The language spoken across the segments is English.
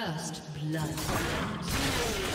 First blood.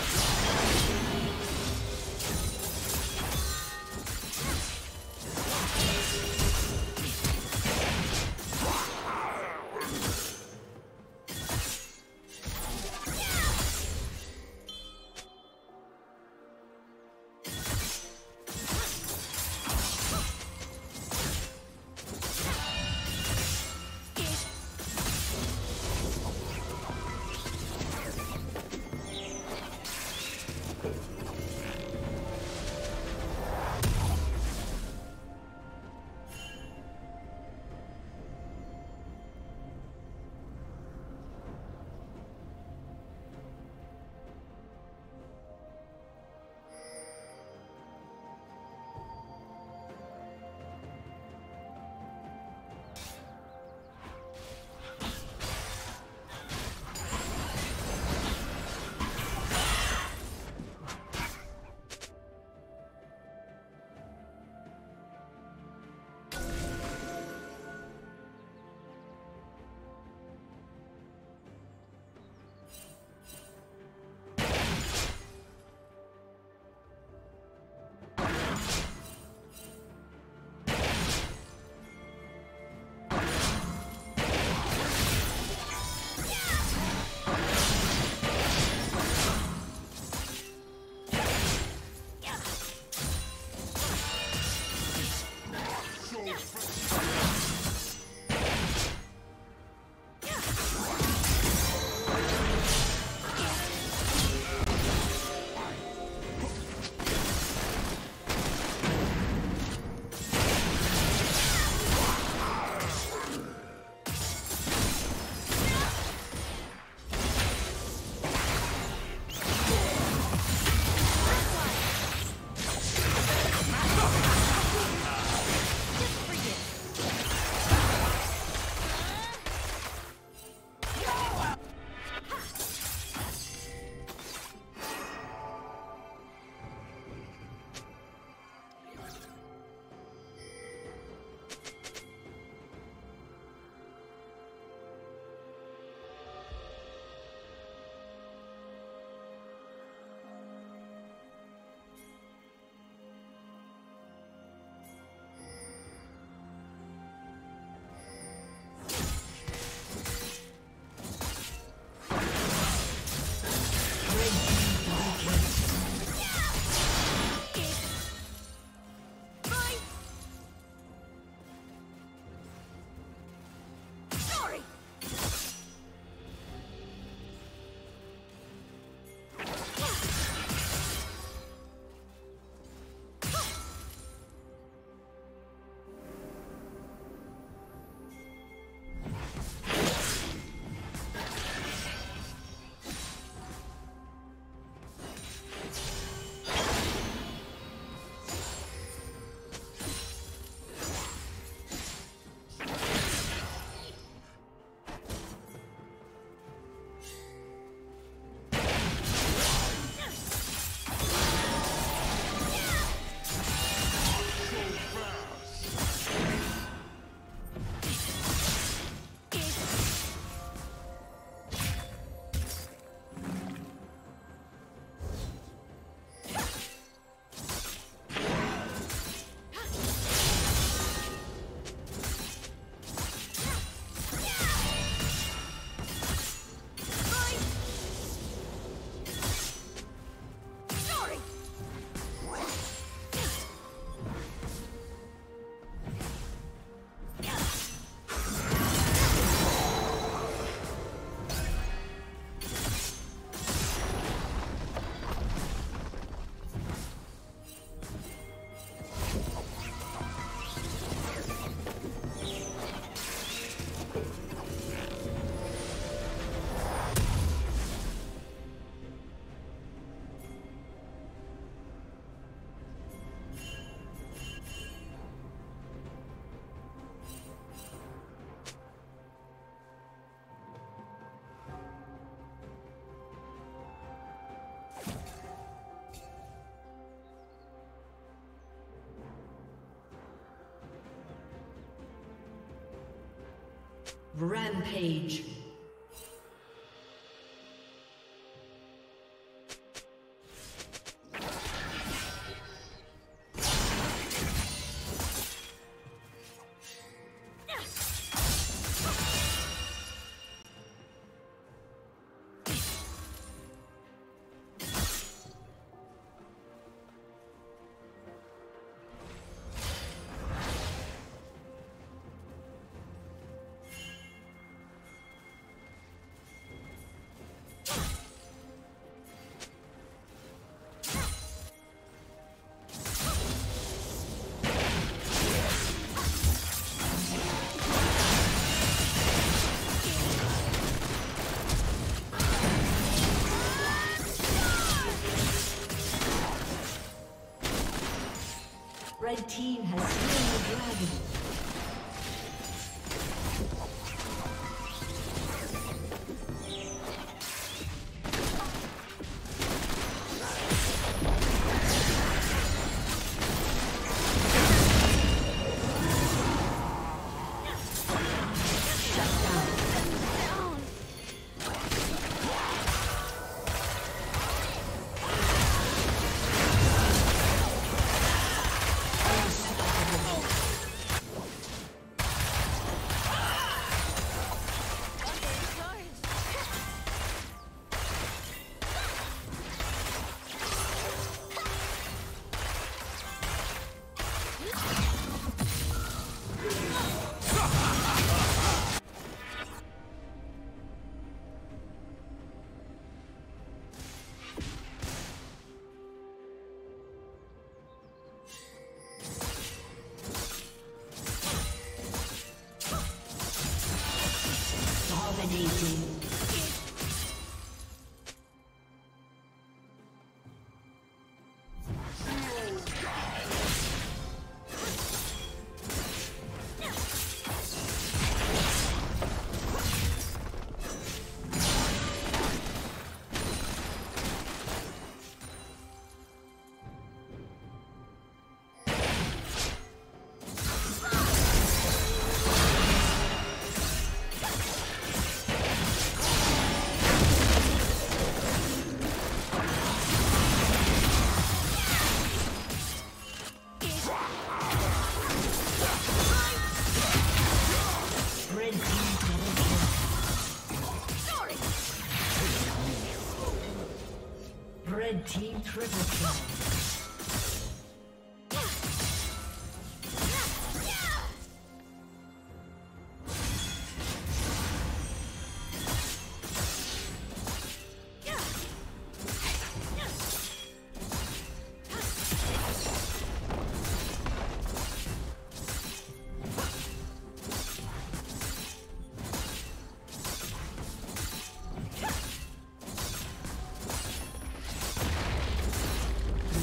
Rampage.